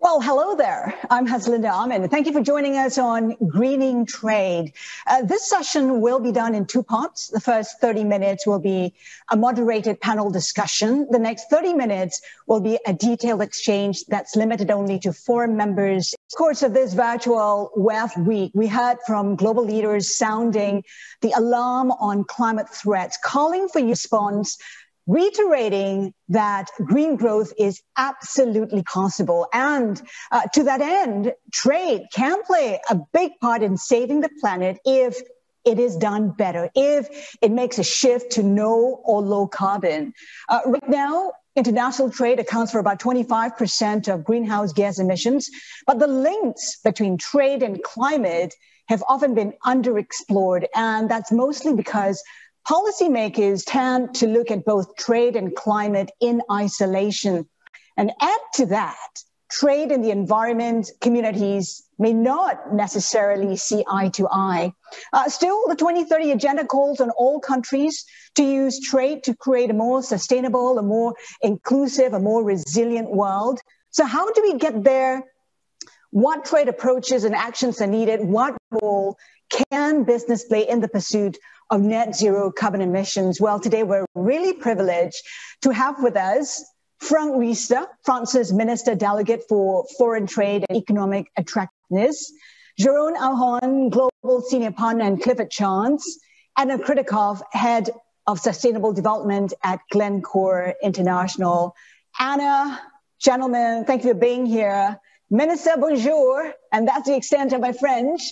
Well, hello there. I'm Haslinda Amin. Thank you for joining us on Greening Trade. Uh, this session will be done in two parts. The first 30 minutes will be a moderated panel discussion. The next 30 minutes will be a detailed exchange that's limited only to four members. The course of this virtual WEF week, we heard from global leaders sounding the alarm on climate threats, calling for response reiterating that green growth is absolutely possible. And uh, to that end, trade can play a big part in saving the planet if it is done better, if it makes a shift to no or low carbon. Uh, right now, international trade accounts for about 25% of greenhouse gas emissions, but the links between trade and climate have often been underexplored. And that's mostly because policymakers tend to look at both trade and climate in isolation. And add to that, trade and the environment communities may not necessarily see eye to eye. Uh, still, the 2030 Agenda calls on all countries to use trade to create a more sustainable, a more inclusive, a more resilient world. So, how do we get there? What trade approaches and actions are needed? What role can business play in the pursuit of net zero carbon emissions? Well, today we're really privileged to have with us Franck Riester, France's Minister Delegate for Foreign Trade and Economic Attractiveness, Jeroen Ouwehand, Global Senior Partner and Clifford Chance, Anna Krutikov, Head of Sustainable Development at Glencore International. Anna, gentlemen, thank you for being here. Minister, bonjour. And that's the extent of my French.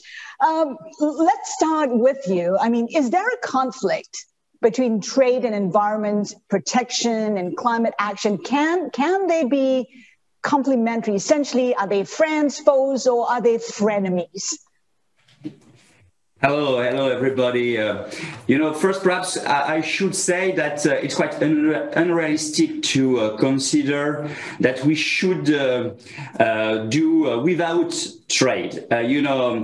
Um, let's start with you. I mean, is there a conflict between trade and environment protection and climate action? Can, can they be complementary? Essentially, are they friends, foes, or are they frenemies? Hello, hello, everybody. Uh, you know, first, perhaps I, should say that uh, it's quite un- unrealistic to uh, consider that we should uh, uh, do uh, without trade. you know,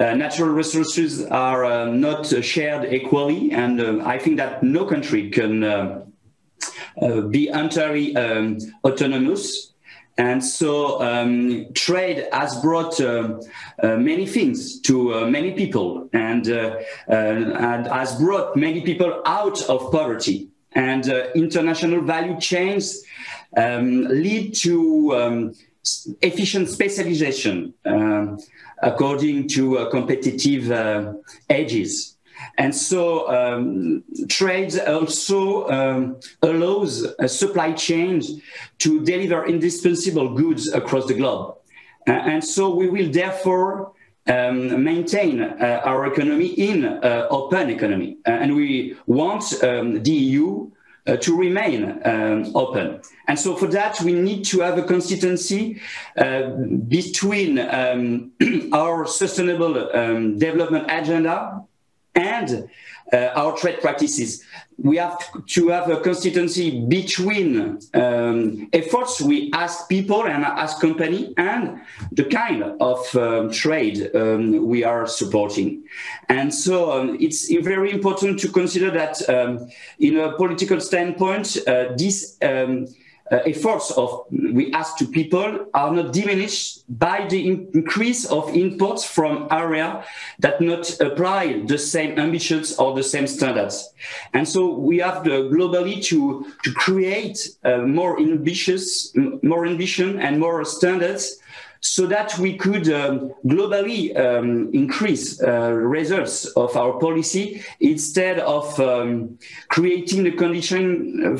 um, natural resources are not shared equally, and I think that no country can be entirely um, autonomous and so um, trade has brought uh, uh, many things to uh, many people and, uh, uh, and, has brought many people out of poverty. And uh, international value chains um, lead to um, efficient specialization according to competitive edges. And so um, trade also um, allows a supply chains to deliver indispensable goods across the globe. Uh, and so we will therefore um, maintain uh, our economy in uh, open economy. Uh, and we want um, the EU uh, to remain um, open. And so for that, we need to have a consistency uh, between um, our sustainable um, development agenda and uh, our trade practices. We have to have a consistency between um, efforts we ask people and ask company and the kind of um, trade um, we are supporting. And so um, it's very important to consider that um, in a political standpoint, uh, this um, efforts of we ask to people are not diminished by the increase of imports from area that not apply the same ambitions or the same standards. And so we have the globally to, to create uh, more ambitious, more ambition and more standards so that we could um, globally um, increase uh, results of our policy instead of um, creating the condition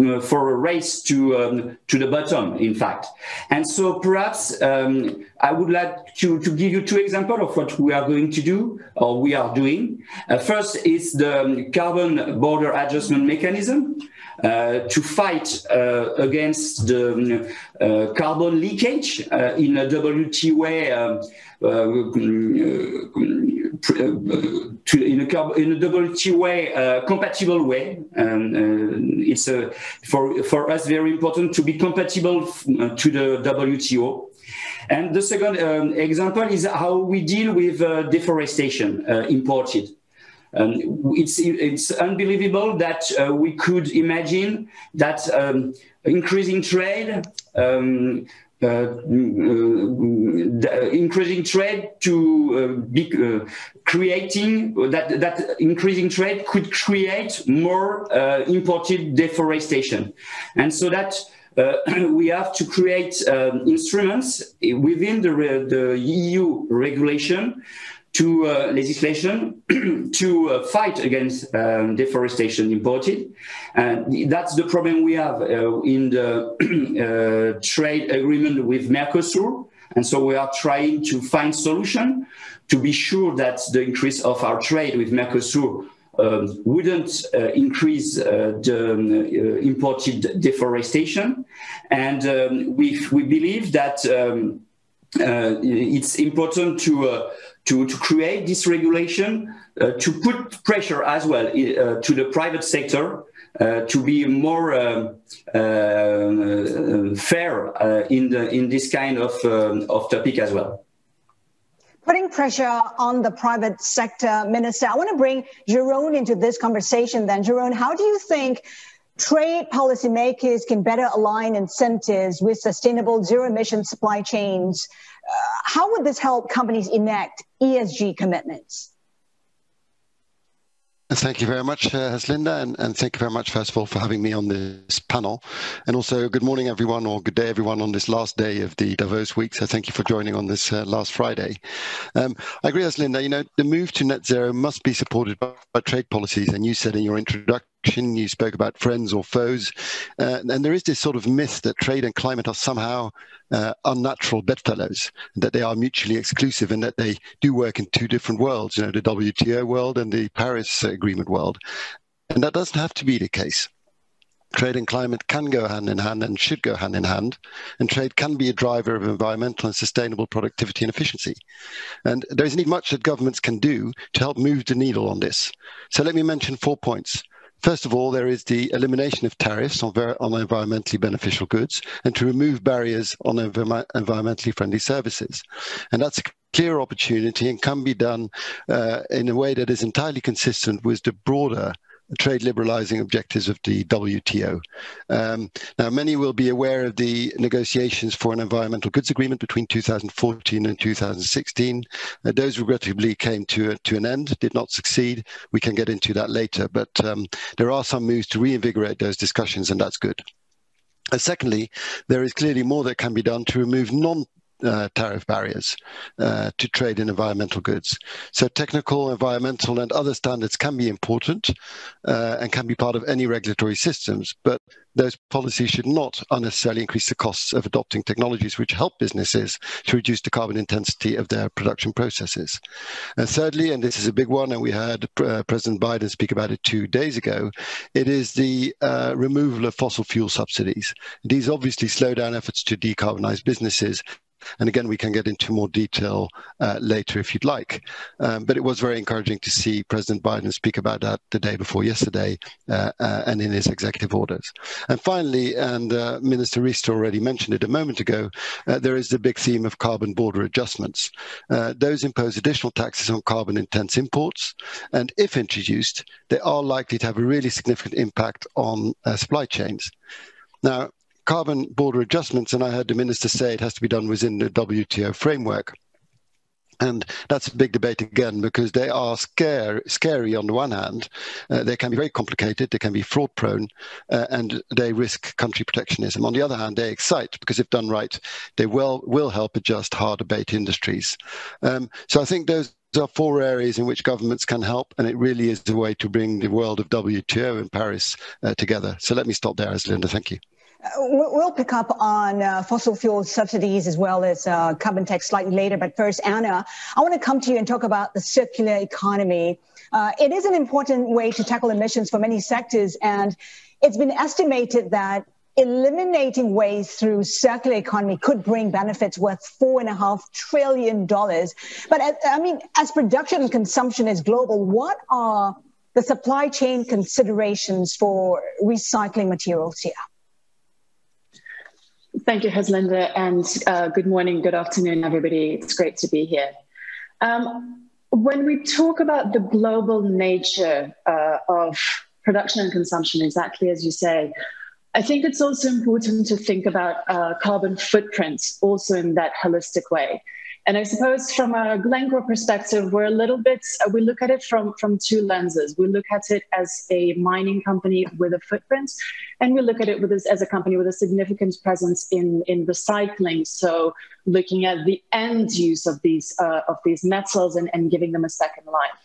uh, for a race to um, to the bottom, in fact. And so perhaps um, I would like to, to give you two examples of what we are going to do or we are doing. Uh, first is the carbon border adjustment mechanism. Uh, to fight uh, against the uh, carbon leakage in a WTO way. To, in, a, in a WTO way, uh, compatible way. Um, uh, it's a, for, for us very important to be compatible to the WTO. And the second um, example is how we deal with uh, deforestation imported. Um, it's, it's unbelievable that uh, we could imagine that um, increasing trade um, uh, increasing trade to be creating that that increasing trade could create more imported deforestation, and so that. Uh, we have to create um, instruments within the, the EU regulation to uh, legislation to uh, fight against um, deforestation imported. And that's the problem we have uh, in the uh, trade agreement with Mercosur. And so we are trying to find solution to be sure that the increase of our trade with Mercosur um, wouldn't uh, increase uh, the um, uh, imported deforestation. And um, we, we believe that um, uh, it's important to uh, to, to create this regulation, uh, to put pressure as well to the private sector uh, to be more uh, uh, fair in the in this kind of um, of topic as well. Putting pressure on the private sector, Minister. I want to bring Jeroen into this conversation. Then, Jeroen, how do you think? Trade policymakers can better align incentives with sustainable zero emission supply chains uh, how would this help companies enact ESG commitments? Thank you very much, uh, Haslinda, and, thank you very much, first of all, for having me on this panel. And also, good morning, everyone, or good day, everyone, on this last day of the Davos week. So, thank you for joining on this uh, last Friday. Um, I agree, Haslinda. You know, the move to net zero must be supported by trade policies. And you said in your introduction, you spoke about friends or foes. Uh, and there is this sort of myth that trade and climate are somehow uh, unnatural bedfellows, that they are mutually exclusive and that they do work in two different worlds, you know, the WTO world and the Paris Agreement world. And that doesn't have to be the case. Trade and climate can go hand in hand and should go hand in hand. And trade can be a driver of environmental and sustainable productivity and efficiency. And there isn't much that governments can do to help move the needle on this. So let me mention four points. First of all, there is the elimination of tariffs on, on environmentally beneficial goods and to remove barriers on environmentally friendly services. And that's a clear opportunity and can be done uh, in a way that is entirely consistent with the broader trade liberalizing objectives of the WTO. Um, now, many will be aware of the negotiations for an environmental goods agreement between 2014 and 2016. Uh, those regrettably came to, to an end, did not succeed. We can get into that later, but um, there are some moves to reinvigorate those discussions, and that's good. Uh, secondly, there is clearly more that can be done to remove non uh, tariff barriers uh, to trade in environmental goods. So technical, environmental, and other standards can be important uh, and can be part of any regulatory systems, but those policies should not unnecessarily increase the costs of adopting technologies which help businesses to reduce the carbon intensity of their production processes. And thirdly, and this is a big one, and we heard uh, President Biden speak about it two days ago, it is the uh, removal of fossil fuel subsidies. These obviously slow down efforts to decarbonize businesses and again, we can get into more detail uh, later if you'd like. Um, but it was very encouraging to see President Biden speak about that the day before yesterday uh, uh, and in his executive orders. And finally, and uh, Minister Riester already mentioned it a moment ago, uh, there is the big theme of carbon border adjustments. Uh, those impose additional taxes on carbon intense imports. And if introduced, they are likely to have a really significant impact on supply chains. Now, carbon border adjustments, and I heard the minister say it has to be done within the WTO framework. And that's a big debate again because they are scare, scary on the one hand. Uh, they can be very complicated, they can be fraud prone, uh, and they risk country protectionism. On the other hand, they excite because if done right, they will, will help adjust hard-to-abate industries. Um, so I think those are four areas in which governments can help, and it really is the way to bring the world of WTO and Paris uh, together. So let me stop there, Haslinda. Thank you. We'll pick up on uh, fossil fuel subsidies as well as uh, carbon tax slightly later. But first, Anna, I want to come to you and talk about the circular economy. Uh, it is an important way to tackle emissions for many sectors, and it's been estimated that eliminating waste through circular economy could bring benefits worth four and a half trillion dollars. But uh, I mean, as production and consumption is global, what are the supply chain considerations for recycling materials here? Thank you, Haslinda, and uh, good morning, good afternoon, everybody. It's great to be here. Um, when we talk about the global nature uh, of production and consumption, exactly as you say, I think it's also important to think about uh, carbon footprints also in that holistic way. And I suppose from a Glencore perspective, we're a little bit, uh, we look at it from, from two lenses. We look at it as a mining company with a footprint, and we look at it with this, as a company with a significant presence in, in recycling. So looking at the end use of these, uh, of these metals and, and giving them a second life.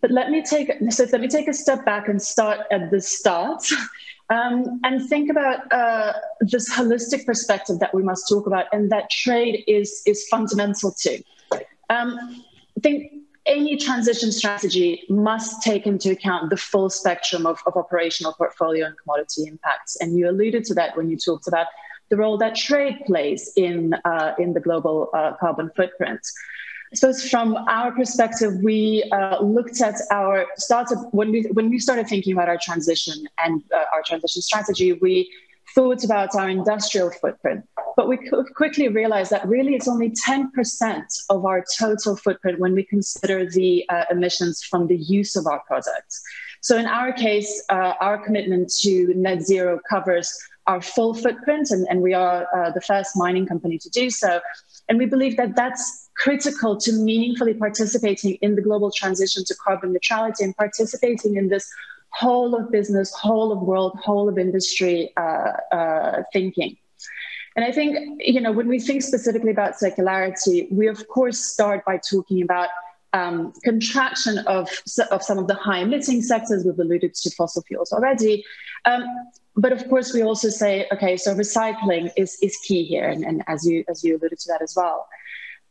But let me take so let me take a step back and start at the start, um, and think about uh, this holistic perspective that we must talk about, and that trade is is fundamental to. Um, I think any transition strategy must take into account the full spectrum of, of operational portfolio and commodity impacts, and you alluded to that when you talked about the role that trade plays in uh, in the global uh, carbon footprint. I suppose from our perspective, we uh, looked at our started when we when we started thinking about our transition and uh, our transition strategy. We thought about our industrial footprint, but we quickly realized that really it's only 10% of our total footprint when we consider the uh, emissions from the use of our products. So in our case, uh, our commitment to net zero covers our full footprint, and, and we are uh, the first mining company to do so. And we believe that that's critical to meaningfully participating in the global transition to carbon neutrality and participating in this whole of business, whole of world, whole of industry uh, uh, thinking. And I think, you know, when we think specifically about circularity, we of course start by talking about um, contraction of, of some of the high emitting sectors. We've alluded to fossil fuels already. Um, but of course, we also say, okay, so recycling is, is key here. And, and as, you, as you alluded to that as well.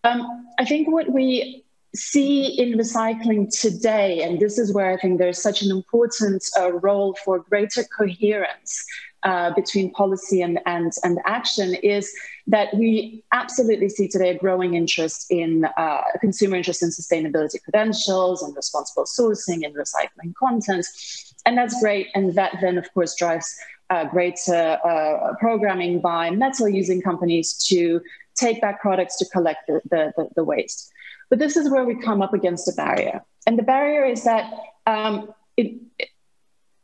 Um, I think what we see in recycling today, and this is where I think there's such an important uh, role for greater coherence uh, between policy and, and, and action, is that we absolutely see today a growing interest in uh, consumer interest in sustainability credentials and responsible sourcing and recycling content. And that's great. And that then, of course, drives uh, greater uh, programming by metal using companies to take back products to collect the, the, the, the, waste. But this is where we come up against a barrier. And the barrier is that um, it,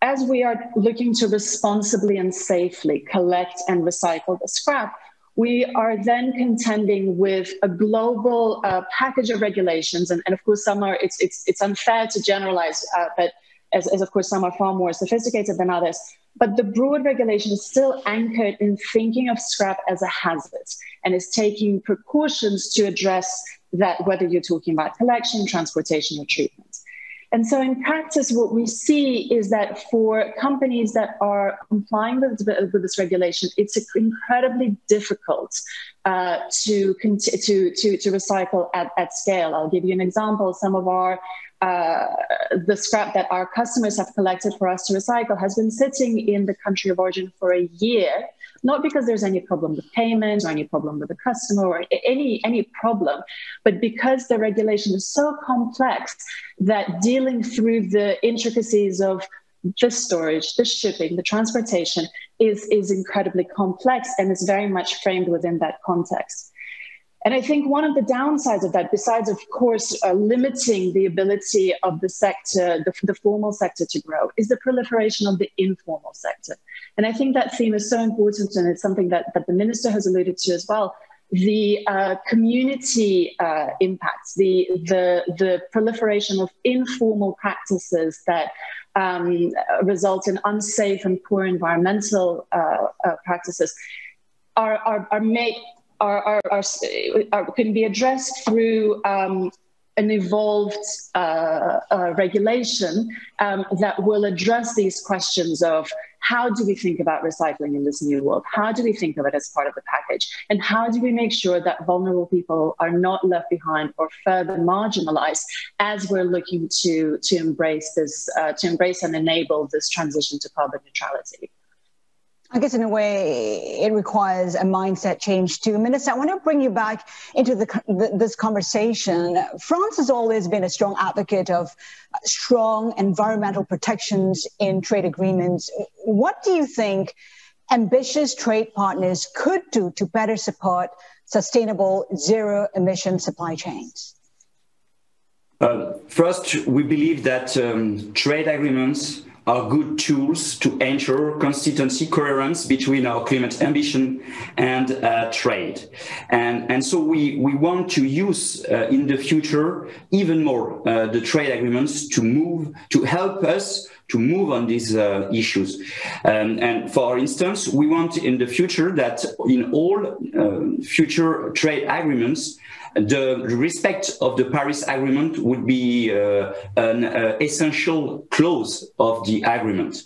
as we are looking to responsibly and safely collect and recycle the scrap, we are then contending with a global uh, package of regulations. And, and, of course, some are, it's, it's, it's unfair to generalize, uh, but as, as of course some are far more sophisticated than others. But the broad regulation is still anchored in thinking of scrap as a hazard and is taking precautions to address that, whether you're talking about collection, transportation, or treatment. And so, in practice, what we see is that for companies that are complying with, with this regulation, it's incredibly difficult uh, to, to, to, to recycle at, at scale. I'll give you an example. Some of our uh, the scrap that our customers have collected for us to recycle has been sitting in the country of origin for a year not because there's any problem with payment or any problem with the customer or any any problem but because the regulation is so complex that dealing through the intricacies of the storage the shipping the transportation is is incredibly complex and is very much framed within that context and I think one of the downsides of that, besides, of course, uh, limiting the ability of the sector, the, the, formal sector to grow, is the proliferation of the informal sector. And I think that theme is so important, and it's something that, that the minister has alluded to as well. The uh, community uh, impacts, the, the, the proliferation of informal practices that um, result in unsafe and poor environmental uh, uh, practices are, are, are made are, are, are, are can be addressed through um, an evolved uh, uh, regulation um, that will address these questions of how do we think about recycling in this new world? How do we think of it as part of the package? And how do we make sure that vulnerable people are not left behind or further marginalized as we're looking to, to embrace this, uh, to embrace and enable this transition to carbon neutrality? I guess in a way, it requires a mindset change too. Minister, I want to bring you back into the, the, this conversation. France has always been a strong advocate of strong environmental protections in trade agreements. What do you think ambitious trade partners could do to better support sustainable zero emission supply chains? Uh, first, we believe that um, trade agreements are good tools to ensure consistency, coherence between our climate ambition and uh, trade. And, and so we, we want to use uh, in the future even more uh, the trade agreements to move, to help us to move on these uh, issues. Um, and for instance, we want in the future that in all uh, future trade agreements, the respect of the Paris Agreement would be uh, an uh, essential clause of the agreement.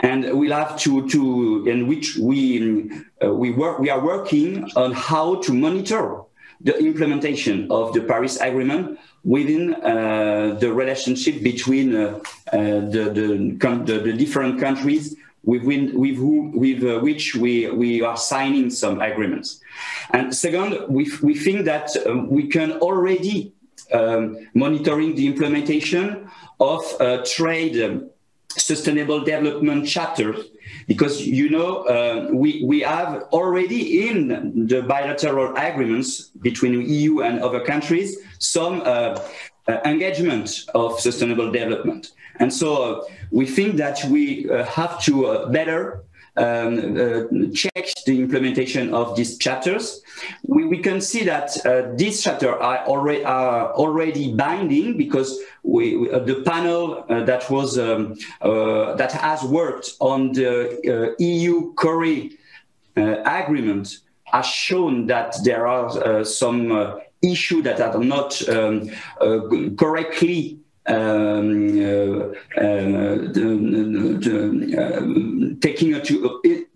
And we'll have to, to in which we, uh, we, work, we are working on how to monitor the implementation of the Paris Agreement within uh, the relationship between uh, uh, the, the, the, the, different countries with, with, who, with uh, which we, we are signing some agreements. And second, we, we think that um, we can already um, monitoring the implementation of uh, trade um, sustainable development chapters because you know uh, we we have already in the bilateral agreements between EU and other countries some uh, uh, engagement of sustainable development. And so uh, we think that we uh, have to uh, better um, uh, check the implementation of these chapters, we, we can see that uh, these chapters are already, are already binding because we, we, uh, the panel that was um, that has worked on the EU Korea agreement has shown that there are some issues that are not um, correctly um, uh, uh, the, the, uh, taking a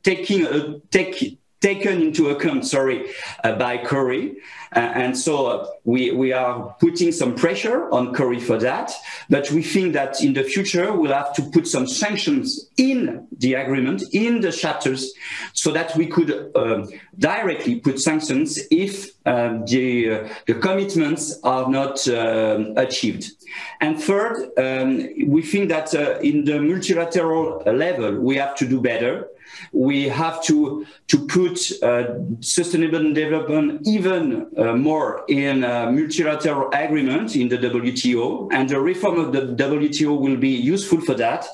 taking a take taken into account, sorry, uh, by Korea. Uh, and so uh, we, we are putting some pressure on Korea for that. But we think that in the future, we'll have to put some sanctions in the agreement, in the chapters, so that we could uh, directly put sanctions if uh, the, uh, the commitments are not achieved. And third, um, we think that in the multilateral level, we have to do better we have to to put uh, sustainable development even uh, more in a multilateral agreement in the WTO, and the reform of the WTO will be useful for that.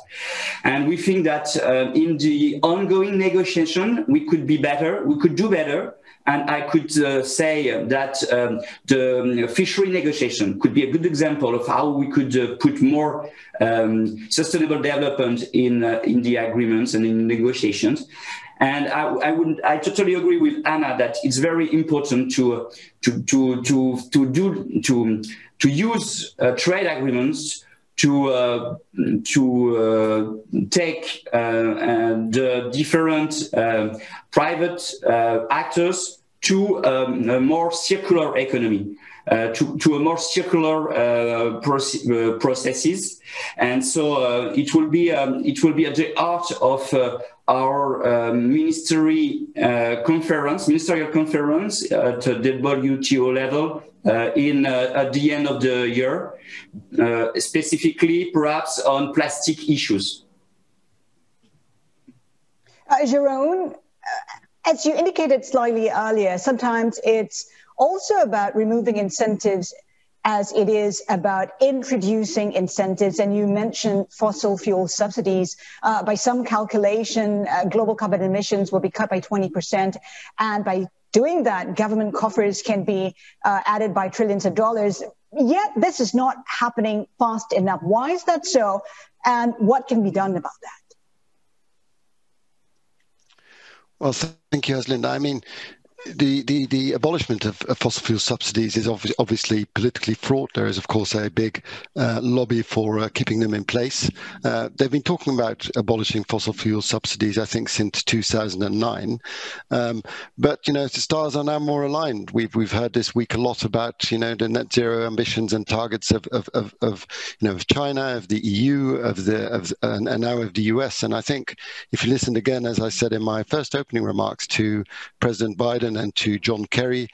And we think that uh, in the ongoing negotiation, we could be better, we could do better and I could uh, say that um, the fishery negotiation could be a good example of how we could uh, put more um, sustainable development in uh, in the agreements and in negotiations. And I, I would I totally agree with Anna that it's very important to to to to to do to to use uh, trade agreements to uh, to uh, take uh, the different uh, private uh, actors to um, a more circular economy. Uh, to, to a more circular uh, proce processes, and so it will be um, it will be at the heart of our ministry conference, ministerial conference at WTO level uh, in uh, at the end of the year, uh, specifically perhaps on plastic issues. Uh, Jeroen, as you indicated slightly earlier, sometimes it's also about removing incentives as it is about introducing incentives. And you mentioned fossil fuel subsidies. Uh, by some calculation, uh, global carbon emissions will be cut by 20%. And by doing that, government coffers can be uh, added by trillions of dollars. Yet this is not happening fast enough. Why is that so? And what can be done about that? Well, thank you, Linda. I mean, the, the, the abolishment of, of, fossil fuel subsidies is obviously politically fraught. There is, of course, a big uh, lobby for uh, keeping them in place. Uh, they've been talking about abolishing fossil fuel subsidies, I think, since 2009. Um, but you know, the stars are now more aligned. We've we've heard this week a lot about you know the net zero ambitions and targets of of, of, of you know of China, of the EU, of the of and, and now of the US. And I think if you listened again, as I said in my first opening remarks to President Biden and to John Kerry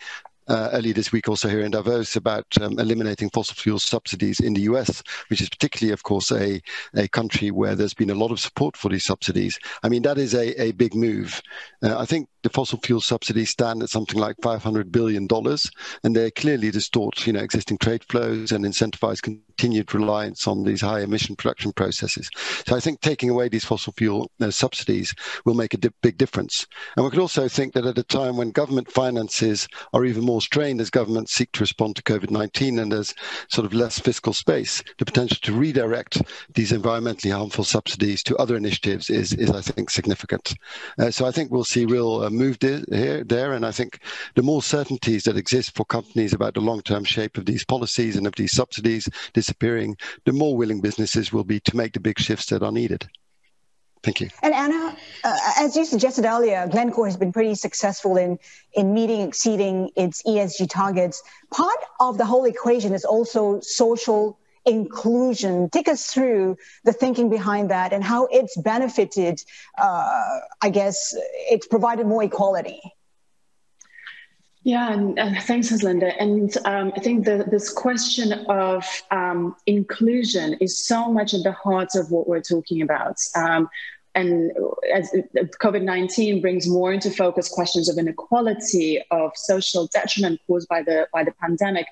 earlier this week also here in Davos about um, eliminating fossil fuel subsidies in the US, which is particularly, of course, a, a country where there's been a lot of support for these subsidies. I mean, that is a, a big move. Uh, I think the fossil fuel subsidies stand at something like $500 billion, and they clearly distort you know, existing trade flows and incentivize continued reliance on these high emission production processes. So I think taking away these fossil fuel uh, subsidies will make a di- big difference. And we could also think that at a time when government finances are even more strained as governments seek to respond to COVID 19 and there's sort of less fiscal space, the potential to redirect these environmentally harmful subsidies to other initiatives is, is I think, significant. Uh, so I think we'll see real uh, move here, there. And I think the more certainties that exist for companies about the long term shape of these policies and of these subsidies disappearing, the more willing businesses will be to make the big shifts that are needed. Thank you. And Anna, uh, as you suggested earlier, Glencore has been pretty successful in in meeting, exceeding its ESG targets. Part of the whole equation is also social inclusion. Take us through the thinking behind that and how it's benefited. Uh, I guess it's provided more equality. Yeah, and thanks, Linda. And um, I think the, this question of um, inclusion is so much at the heart of what we're talking about. Um, and as COVID 19 brings more into focus questions of inequality, of social detriment caused by the, by the pandemic,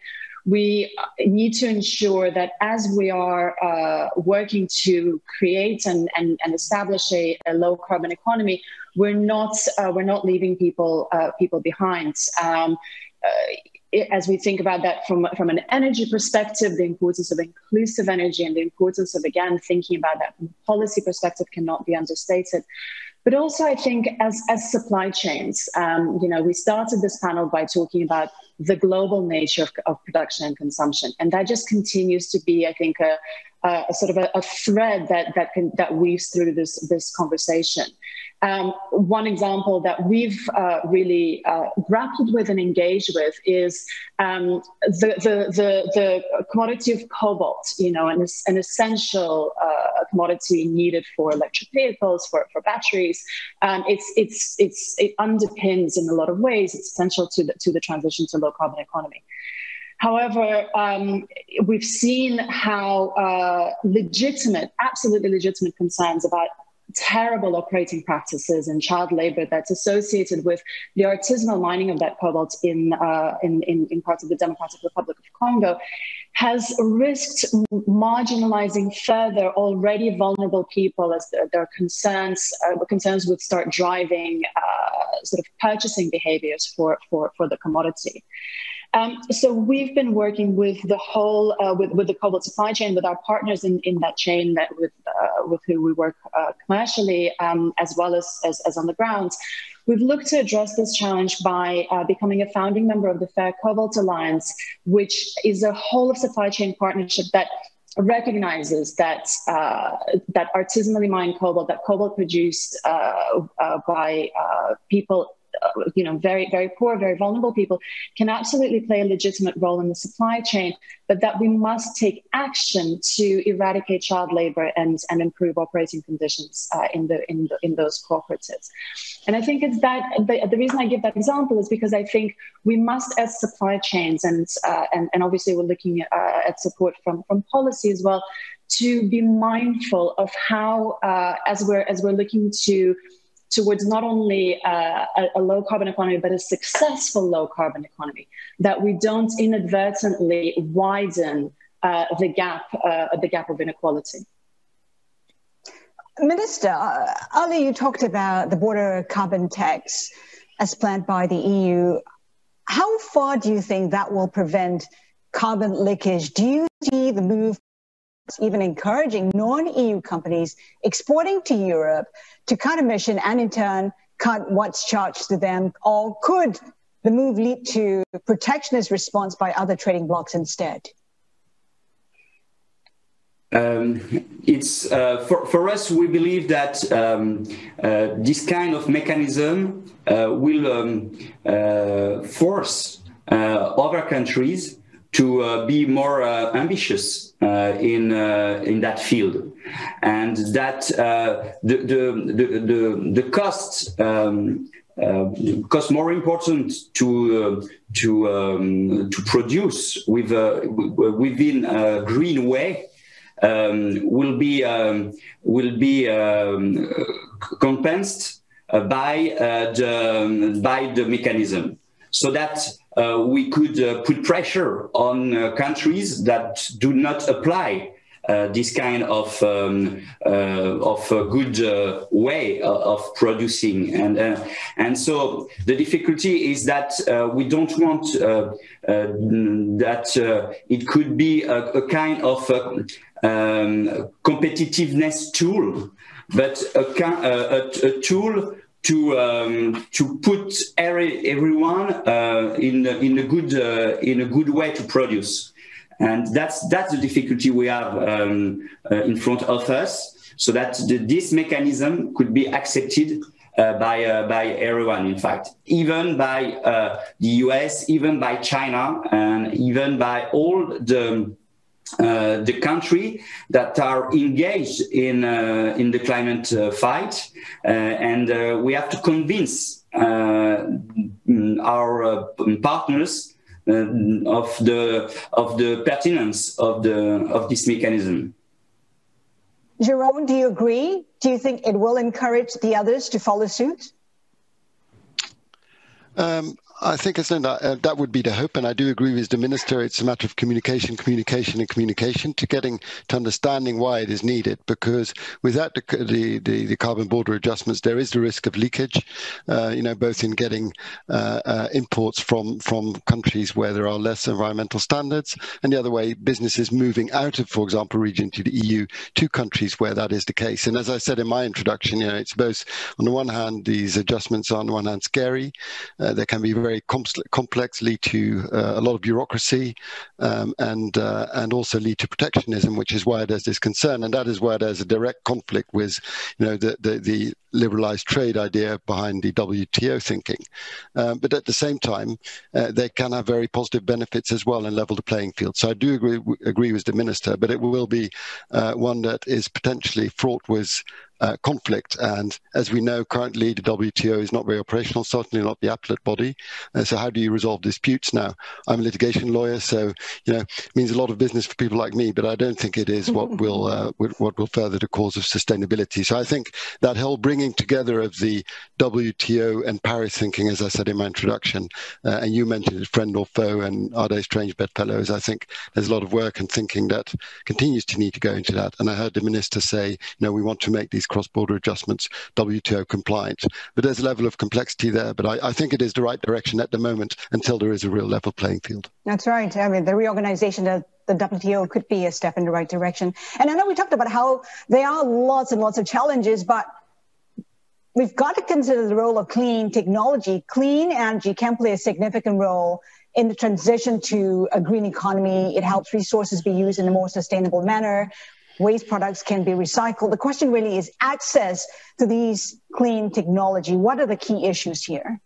we need to ensure that as we are uh, working to create and, and, and establish a, a, low carbon economy, we're not uh, we're not leaving people uh, people behind. Um, as we think about that from from an energy perspective, the importance of inclusive energy and the importance of again thinking about that from a policy perspective cannot be understated. But also, I think as as supply chains, um, you know, we started this panel by talking about the global nature of, of production and consumption, and that just continues to be, I think, a, a sort of a, a, thread that that can, that weaves through this this conversation. Um, one example that we've uh, really uh, grappled with and engaged with is um, the, the, the, the, commodity of cobalt, you know, an, an essential uh, commodity needed for electric vehicles, for, for batteries. Um, it's, it's, it's, it underpins in a lot of ways, it's essential to the, to the transition to low carbon economy. However, um, we've seen how uh, legitimate, absolutely legitimate concerns about terrible operating practices and child labor that's associated with the artisanal mining of that cobalt in, uh, in, in, in, parts of the Democratic Republic of Congo has risked marginalizing further already vulnerable people as their, their concerns uh, concerns would start driving uh, sort of purchasing behaviors for, for, for the commodity. Um, so we've been working with the whole, uh, with, with the cobalt supply chain, with our partners in, in that chain that with, uh, with who we work uh, commercially, um, as well as, as, as, on the ground. We've looked to address this challenge by uh, becoming a founding member of the Fair Cobalt Alliance, which is a whole of supply chain partnership that recognizes that uh, that artisanally mined cobalt, that cobalt produced uh, uh, by uh, people you know, very, very poor, very vulnerable people can absolutely play a legitimate role in the supply chain, but that we must take action to eradicate child labor and, and improve operating conditions uh, in, the, in, the, in those cooperatives. And I think it's that the, the reason I give that example is because I think we must, as supply chains, and, uh, and, and obviously we're looking uh, at support from, from policy as well, to be mindful of how, uh, as we're as we're looking to towards not only uh, a, low carbon economy, but a successful low carbon economy, that we don't inadvertently widen uh, the gap, uh, the gap of inequality. Minister, uh, earlier you talked about the border carbon tax as planned by the EU. How far do you think that will prevent carbon leakage? Do you see the move even encouraging non-EU companies exporting to Europe to cut emission and in turn cut what's charged to them? Or could the move lead to protectionist response by other trading blocs instead? Um, it's uh, for, for us. We believe that um, uh, this kind of mechanism uh, will um, uh, force uh, other countries to uh, be more uh, ambitious uh, in uh, in that field, and that uh, the, the, the the the costs. Um, uh, cost more important to to um, to produce with within a green way um, will be um, will be um, compensated by the by the mechanism. So that uh, we could uh, put pressure on uh, countries that do not apply uh, this kind of um, uh, of good uh, way of producing. And and so the difficulty is that we don't want that it could be a, a kind of um, competitiveness tool but a, a, a tool to um, to put every, everyone uh, in in a good uh, in a good way to produce, and that's that's the difficulty we have um, uh, in front of us. So that the, this mechanism could be accepted uh, by uh, by everyone. In fact, even by uh, the US, even by China, and even by all the uh, the country that are engaged in uh, in the climate uh, fight, uh, and uh, we have to convince uh, our partners of the of the pertinence of the of this mechanism. Jeroen, do you agree? Do you think it will encourage the others to follow suit? Um, I think, Haslinda, uh, that would be the hope, and I do agree with the minister. It's a matter of communication, communication, and communication to getting to understanding why it is needed. Because without the the, the, the carbon border adjustments, there is the risk of leakage. Uh, you know, both in getting uh, uh, imports from from countries where there are less environmental standards, and the other way, businesses moving out of, for example, region to the EU to countries where that is the case. And as I said in my introduction, you know, it's both on the one hand these adjustments are on the one hand scary. Uh, they can be very very complex, lead to uh, a lot of bureaucracy, um, and uh, and also lead to protectionism, which is why there's this concern, and that is why there's a direct conflict with, you know, the the, the liberalized trade idea behind the WTO thinking. Um, but at the same time, uh, they can have very positive benefits as well and level the playing field. So I do agree, agree with the minister, but it will be uh, one that is potentially fraught with uh, conflict. And as we know, currently the WTO is not very operational, certainly not the appellate body. Uh, so how do you resolve disputes now? I'm a litigation lawyer, so you know it means a lot of business for people like me, but I don't think it is what will uh, what will further the cause of sustainability. So I think that whole bringing together of the WTO and Paris thinking, as I said in my introduction, uh, and you mentioned friend or foe, and are they strange bedfellows? I think there's a lot of work and thinking that continues to need to go into that. And I heard the minister say, you know, we want to make these cross-border adjustments WTO compliant. But there's a level of complexity there. But I, I, think it is the right direction at the moment until there is a real level playing field. That's right. I mean, the reorganization of the WTO could be a step in the right direction. And I know we talked about how there are lots and lots of challenges, but we've got to consider the role of clean technology. Clean energy can play a significant role in the transition to a green economy. It helps resources be used in a more sustainable manner waste products can be recycled. The question really is access to these clean technology. What are the key issues here?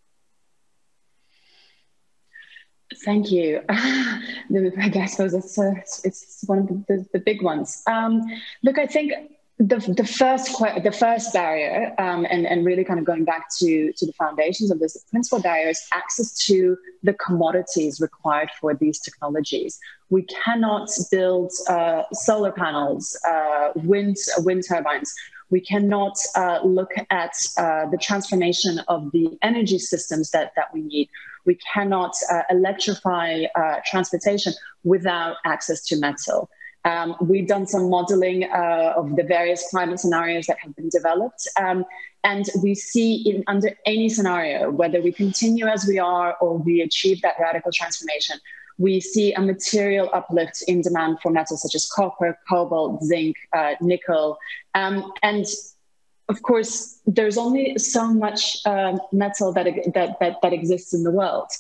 Thank you. I suppose it's, it's one of the, the, the big ones. Um, look, I think the, the first the first barrier, um, and, and really kind of going back to, to the foundations of this, the principal barrier is access to the commodities required for these technologies. We cannot build uh, solar panels, uh, wind, wind turbines. We cannot uh, look at uh, the transformation of the energy systems that, that we need. We cannot uh, electrify uh, transportation without access to metal. Um, we've done some modeling uh, of the various climate scenarios that have been developed. Um, and we see in under any scenario, whether we continue as we are or we achieve that radical transformation, we see a material uplift in demand for metals such as copper, cobalt, zinc, uh, nickel. Um, and of course, there's only so much um, metal that, that, that, that, exists in the world.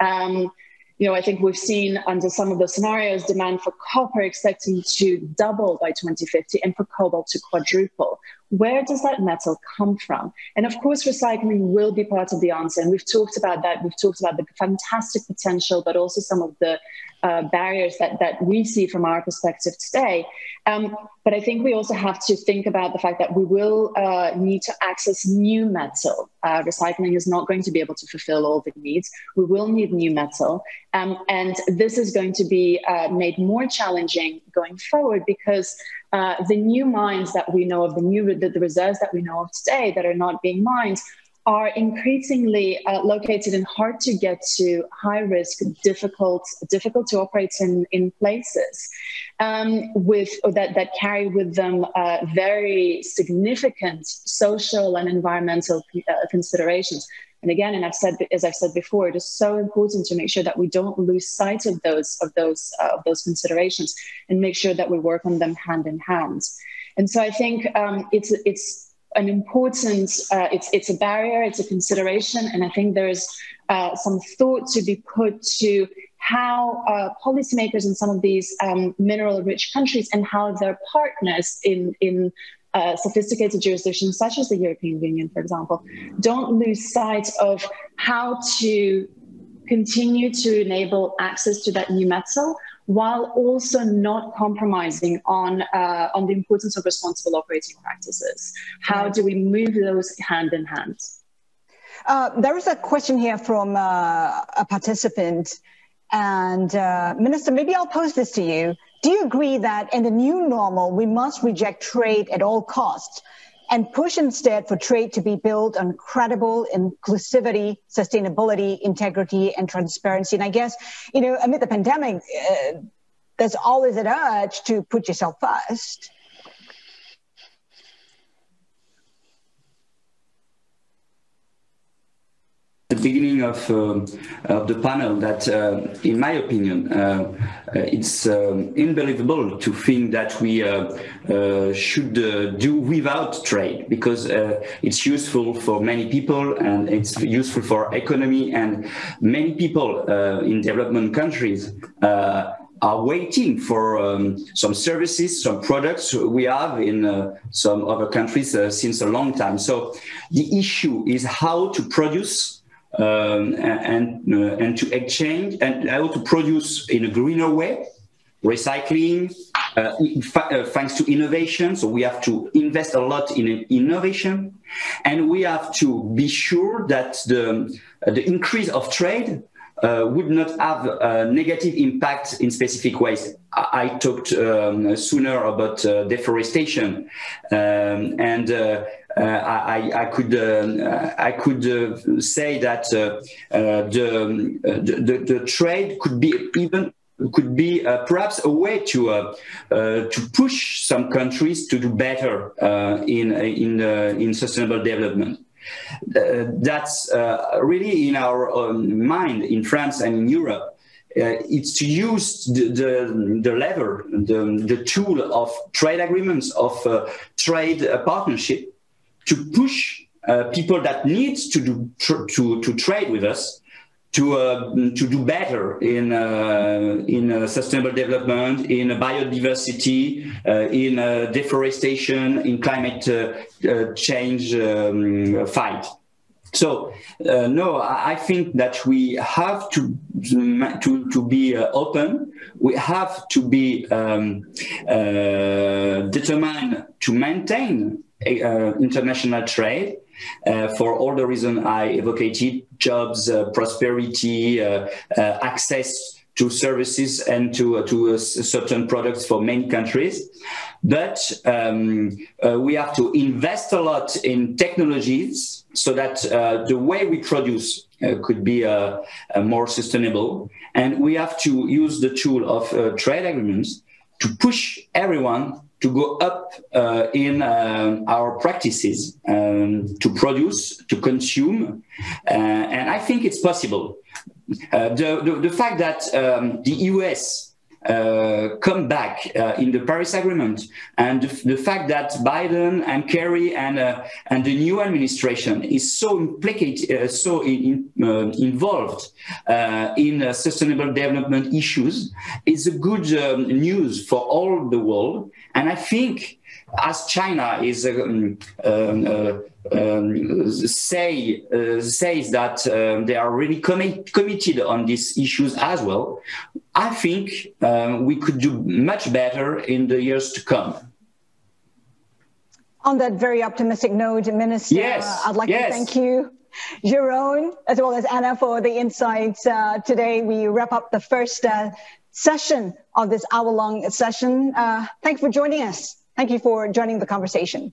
Um, you know, I think we've seen under some of the scenarios demand for copper expecting to double by 2050 and for cobalt to quadruple. Where does that metal come from? And of course, recycling will be part of the answer. And we've talked about that. We've talked about the fantastic potential, but also some of the uh, barriers that, that we see from our perspective today. Um, but I think we also have to think about the fact that we will uh, need to access new metal. Uh, recycling is not going to be able to fulfill all the needs. We will need new metal. Um, and this is going to be uh, made more challenging going forward because uh, the new mines that we know of, the new the, the reserves that we know of today that are not being mined, are increasingly uh, located in hard to get to, high risk, difficult, difficult to operate in, in places, um, with that that carry with them uh, very significant social and environmental uh, considerations. And again, and I've said, as I've said before, it is so important to make sure that we don't lose sight of those of those uh, of those considerations, and make sure that we work on them hand in hand. And so I think um, it's it's an important uh, it's it's a barrier, it's a consideration, and I think there's uh, some thought to be put to how uh, policymakers in some of these um, mineral-rich countries and how their partners in in uh, sophisticated jurisdictions such as the European Union, for example, don't lose sight of how to continue to enable access to that new metal while also not compromising on uh, on the importance of responsible operating practices. How do we move those hand in hand? Uh, there is a question here from uh, a participant, and uh, Minister, maybe I'll pose this to you. Do you agree that in the new normal, we must reject trade at all costs and push instead for trade to be built on credible inclusivity, sustainability, integrity, and transparency? And I guess, you know, amid the pandemic, uh, there's always an urge to put yourself first. Beginning of, uh, of the panel that, uh, in my opinion, uh, it's um, unbelievable to think that we should do without trade because it's useful for many people and it's useful for economy and many people in development countries are waiting for um, some services, some products we have in uh, some other countries uh, since a long time. So the issue is how to produce um, and uh, and to exchange and how to produce in a greener way, recycling, uh, uh, thanks to innovation. So we have to invest a lot in innovation, and we have to be sure that the the increase of trade uh, would not have a negative impact in specific ways. I, I talked um, sooner about uh, deforestation, um, and uh, uh I, I, could uh, I could uh, say that the, the, the trade could be even could be uh, perhaps a way to uh, uh, to push some countries to do better in in in sustainable development. Uh, that's uh, really in our um, mind in France and in Europe. Uh, it's to use the, the, the lever, the, the tool of trade agreements, of trade partnership to push people that need to do tr to, to trade with us to uh, to do better in uh, in uh, sustainable development, in biodiversity, uh, in uh, deforestation, in climate uh, change um, fight. So no, I think that we have to to to be open. We have to be um, determined to maintain international trade for all the reasons I evocated, jobs, uh, prosperity, uh, uh access to services and to, uh, to certain products for many countries. But um, we have to invest a lot in technologies so that the way we produce could be more sustainable. And we have to use the tool of trade agreements to push everyone to go up uh, in uh, our practices um, to produce, to consume. Uh, and I think it's possible. Uh, the, the, the, fact that um, the US uh, come back uh, in the Paris Agreement, and the, the, fact that Biden and Kerry and uh, and the new administration is so implicated, uh, so in, uh, involved uh, in sustainable development issues is a good um, news for all the world. And I think as China is um, um, uh, um, say uh, says that um, they are really commi committed on these issues as well, I think um, we could do much better in the years to come. On that very optimistic note, Minister, yes, I'd like yes. to thank you. Jeroen, as well as Anna, for the insights uh, today. We wrap up the first uh, session of this hour long session. Uh, thanks for joining us. Thank you for joining the conversation.